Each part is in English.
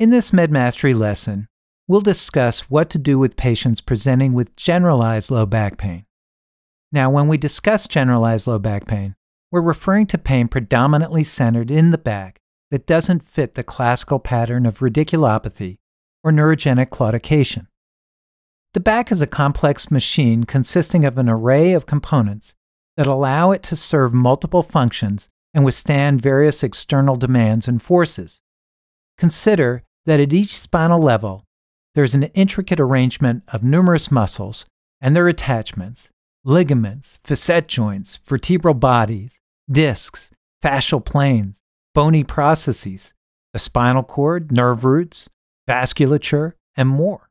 In this Medmastery lesson, we'll discuss what to do with patients presenting with generalized low back pain. Now, when we discuss generalized low back pain, we're referring to pain predominantly centered in the back that doesn't fit the classical pattern of radiculopathy or neurogenic claudication. The back is a complex machine consisting of an array of components that allow it to serve multiple functions and withstand various external demands and forces. Consider that at each spinal level, there's an intricate arrangement of numerous muscles and their attachments, ligaments, facet joints, vertebral bodies, discs, fascial planes, bony processes, the spinal cord, nerve roots, vasculature, and more.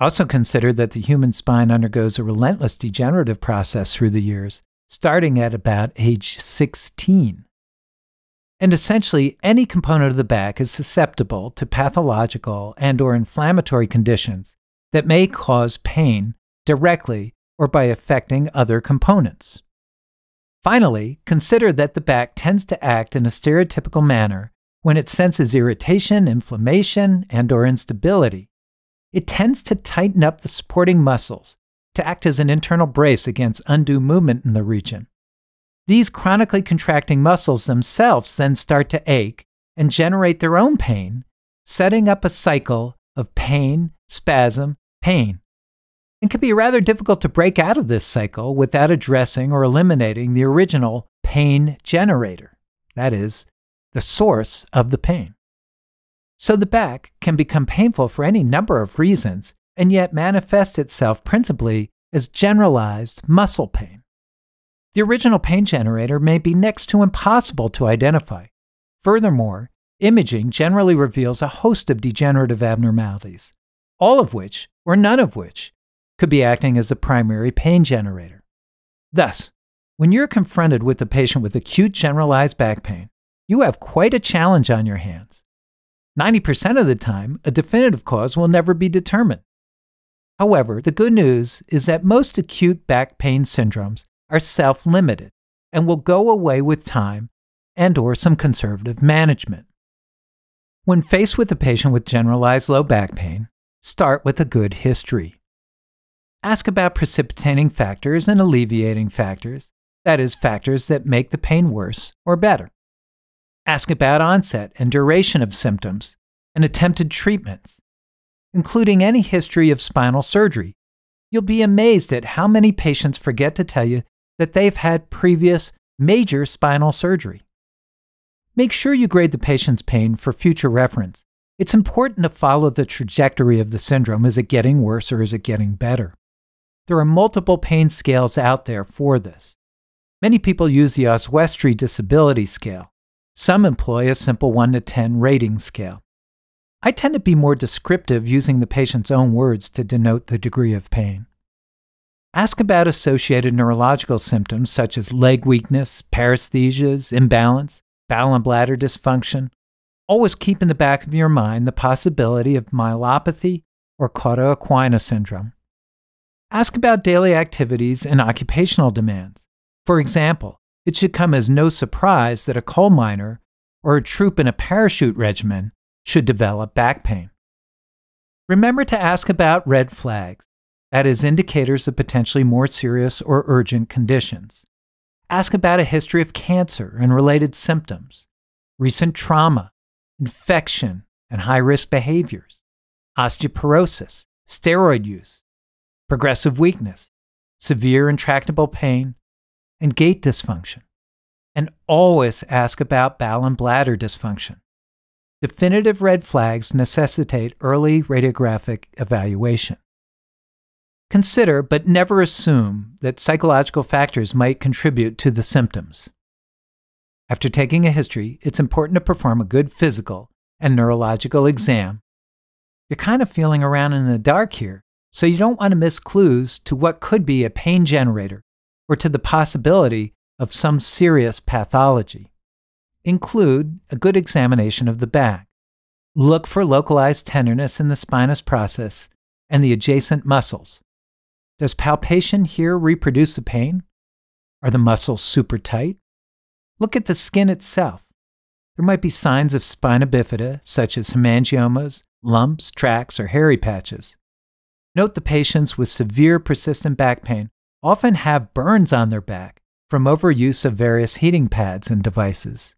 Also consider that the human spine undergoes a relentless degenerative process through the years, starting at about age 16. And essentially, any component of the back is susceptible to pathological and or inflammatory conditions that may cause pain directly or by affecting other components. Finally, consider that the back tends to act in a stereotypical manner when it senses irritation, inflammation, and or instability it tends to tighten up the supporting muscles to act as an internal brace against undue movement in the region. These chronically contracting muscles themselves then start to ache and generate their own pain, setting up a cycle of pain, spasm, pain. It can be rather difficult to break out of this cycle without addressing or eliminating the original pain generator, that is, the source of the pain. So the back can become painful for any number of reasons and yet manifest itself principally as generalized muscle pain. The original pain generator may be next to impossible to identify. Furthermore, imaging generally reveals a host of degenerative abnormalities, all of which, or none of which, could be acting as a primary pain generator. Thus, when you're confronted with a patient with acute generalized back pain, you have quite a challenge on your hands. 90% of the time, a definitive cause will never be determined. However, the good news is that most acute back pain syndromes are self-limited and will go away with time and or some conservative management. When faced with a patient with generalized low back pain, start with a good history. Ask about precipitating factors and alleviating factors, that is, factors that make the pain worse or better. Ask about onset and duration of symptoms and attempted treatments, including any history of spinal surgery. You'll be amazed at how many patients forget to tell you that they've had previous major spinal surgery. Make sure you grade the patient's pain for future reference. It's important to follow the trajectory of the syndrome. Is it getting worse or is it getting better? There are multiple pain scales out there for this. Many people use the Oswestry Disability Scale. Some employ a simple 1 to 10 rating scale. I tend to be more descriptive using the patient's own words to denote the degree of pain. Ask about associated neurological symptoms such as leg weakness, paresthesias, imbalance, bowel and bladder dysfunction. Always keep in the back of your mind the possibility of myelopathy or cauda syndrome. Ask about daily activities and occupational demands. For example, it should come as no surprise that a coal miner or a troop in a parachute regiment should develop back pain. Remember to ask about red flags, that is, indicators of potentially more serious or urgent conditions. Ask about a history of cancer and related symptoms, recent trauma, infection, and high risk behaviors, osteoporosis, steroid use, progressive weakness, severe intractable pain, and gait dysfunction. And always ask about bowel and bladder dysfunction. Definitive red flags necessitate early radiographic evaluation. Consider, but never assume, that psychological factors might contribute to the symptoms. After taking a history, it's important to perform a good physical and neurological exam. You're kind of feeling around in the dark here, so you don't want to miss clues to what could be a pain generator or to the possibility of some serious pathology. Include a good examination of the back. Look for localized tenderness in the spinous process and the adjacent muscles. Does palpation here reproduce the pain? Are the muscles super tight? Look at the skin itself. There might be signs of spina bifida, such as hemangiomas, lumps, tracts, or hairy patches. Note the patients with severe persistent back pain often have burns on their back from overuse of various heating pads and devices.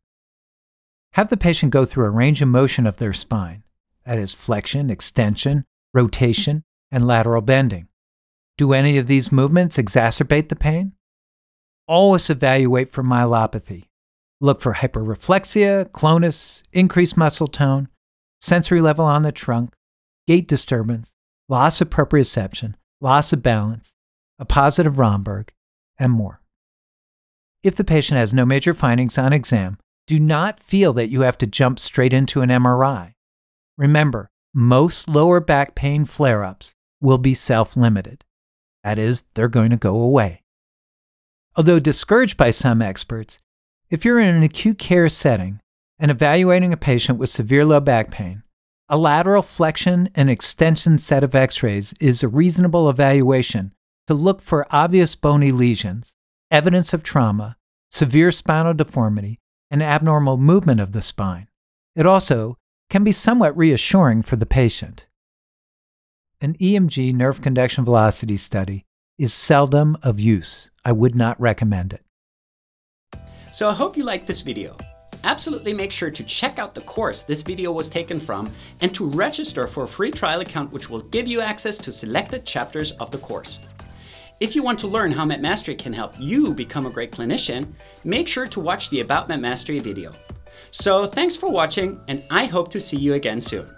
Have the patient go through a range of motion of their spine, that is, flexion, extension, rotation, and lateral bending. Do any of these movements exacerbate the pain? Always evaluate for myelopathy. Look for hyperreflexia, clonus, increased muscle tone, sensory level on the trunk, gait disturbance, loss of proprioception, loss of balance, a positive Romberg, and more. If the patient has no major findings on exam, do not feel that you have to jump straight into an MRI. Remember, most lower back pain flare ups will be self limited. That is, they're going to go away. Although discouraged by some experts, if you're in an acute care setting and evaluating a patient with severe low back pain, a lateral flexion and extension set of x rays is a reasonable evaluation to look for obvious bony lesions, evidence of trauma, severe spinal deformity, and abnormal movement of the spine. It also can be somewhat reassuring for the patient. An EMG nerve conduction velocity study is seldom of use. I would not recommend it. So I hope you liked this video. Absolutely make sure to check out the course this video was taken from and to register for a free trial account which will give you access to selected chapters of the course. If you want to learn how Medmastery can help you become a great clinician, make sure to watch the About Medmastery video. So thanks for watching and I hope to see you again soon.